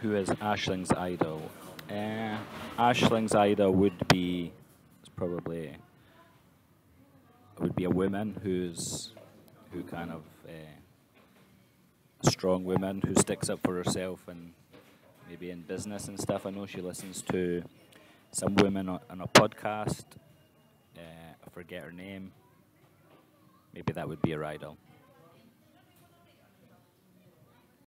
who is Ashling's idol? Uh, Ashling's idol would be probably would be a woman who's who kind of uh, a strong woman who sticks up for herself and maybe in business and stuff. I know she listens to some women on, a podcast. Uh, I forget her name. Maybe that would be a idol.